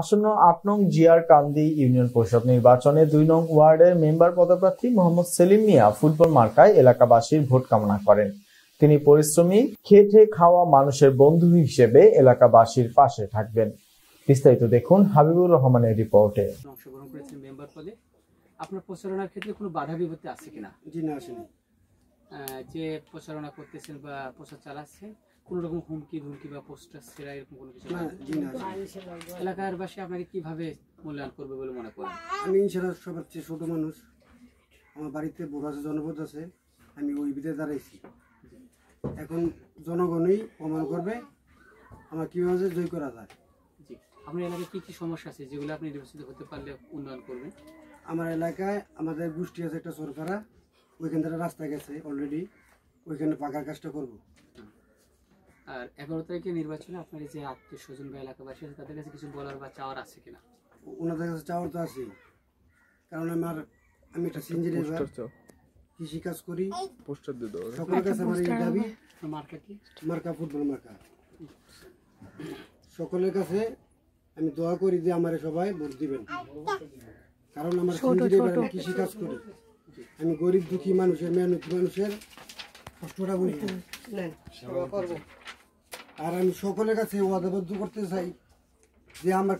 আসন্ন আট নং জিয়ার কান্দি ইউনিয়ন পরিষদ নির্বাচনে দুই নং ওয়ার্ডের মেম্বার পদপ্রার্থী মোহাম্মদ সেলিম মিয়া ফুটবল মার্কায় এলাকাবাসীর ভোট কামনা করেন। তিনি পরিশ্রমী খেটে খাওয়া মানুষের বন্ধু হিসেবে এলাকাবাসীর পাশে থাকবেন। বিস্তারিত দেখুন হাবিবুর রহমানের রিপোর্টে। অংশগ্রহণ করেছেন মেম্বার পদে। আপনার প্রচারণার ক্ষেত্রে কোনো বাধা বিপত্তি আছে কিনা? জি না আসেনি। যে প্রচারণা করতেছেন বা প্রচার চালাচ্ছেন কোনো রকম হুমকি ধুমকি বা পোস্টার সেরা এরকম কোনো কিছু এলাকার বাসী আপনাকে কীভাবে মূল্যায়ন করবে বলে মনে করেন? আমি ইনশাল্লাহ সবার চেয়ে ছোটো মানুষ। আমার বাড়িতে বড় আছে জনপদ আছে আমি ওই ভিতরে দাঁড়াইছি। এখন জনগণই প্রমাণ করবে আমার কীভাবে জয় করা যায়। জি আপনার এলাকায় কী কী সমস্যা আছে যেগুলো আপনি নির্বাচিত হতে পারলে উন্নয়ন করবেন? আমার এলাকায় আমাদের গোষ্ঠী আছে একটা সরকারা ওইখান থেকে রাস্তা গেছে অলরেডি ওইখানে পাকার কাজটা করব। আর এগারো তারিখে নির্বাচনে আপনার যে আত্মীয় স্বজন বা এলাকাবাসী আছে তাদের কাছে কিছু বলার বা চাওয়ার আছে কিনা? ওনাদের কাছে চাওয়ার তো আছে কারণ আমার আমি একটা সিঞ্জি কৃষি কাজ করি। সকলের কাছে আমার এই দাবি। মার্কা কি? মার্কা ফুটবল মার্কা। সকলের কাছে আমি দোয়া করি যে আমার সবাই ভোট দিবেন। কারণ আমার কৃষি কাজ করি। আমি গরিব দুঃখী মানুষের মেহনতি মানুষের কষ্টটা বলি আর আমি সকলের কাছে ওয়াদাবদ্ধ করতে চাই যে আমার